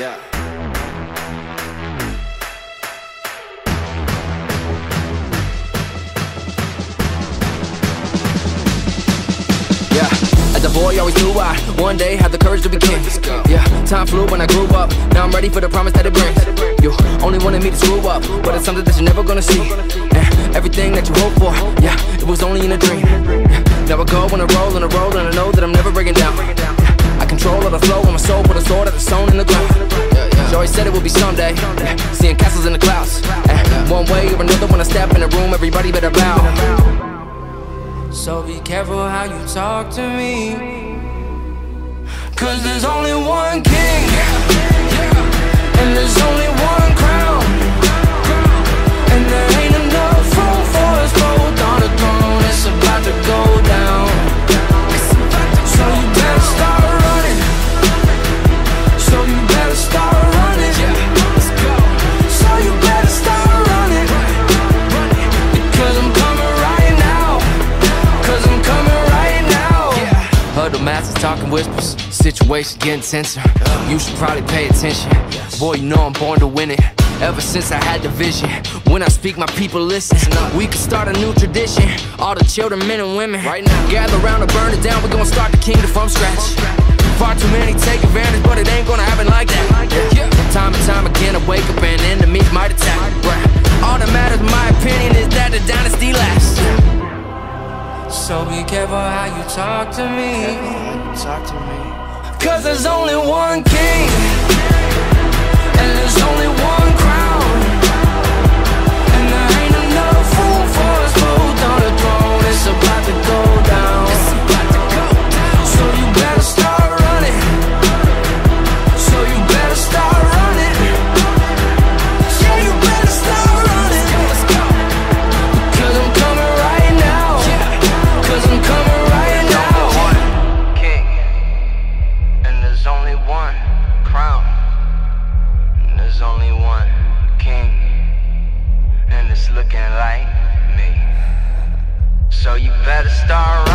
Yeah. Yeah, as a boy, always knew I one day had the courage to be king. Yeah, time flew when I grew up. Now I'm ready for the promise that it brings. You only wanted me to screw up, but it's something that you're never gonna see. And everything that you hope for, yeah, it was only in a dream. Now I go on a roll and a roll, and I know that I'm always said it would be someday, seeing castles in the clouds. Eh, one way or another, when I step in the room, everybody better bow. So be careful how you talk to me. Cause there's only one king. Talking whispers. Situation getting tenser. You should probably pay attention. Boy, you know I'm born to win it. Ever since I had the vision, when I speak, my people listen. We could start a new tradition. All the children, men and women, right now, gather around to burn it down. We're gonna start the kingdom from scratch. Far too many take advantage, but it ain't gonna happen like that. Yeah. Time and time again, I wake up and enemies might attack. All that matters, my opinion, is that the dynasty lasts. So be careful how you talk to me. Talk to me. Cause there's only one king. And there's only Only one king, and it's looking like me. So you better start.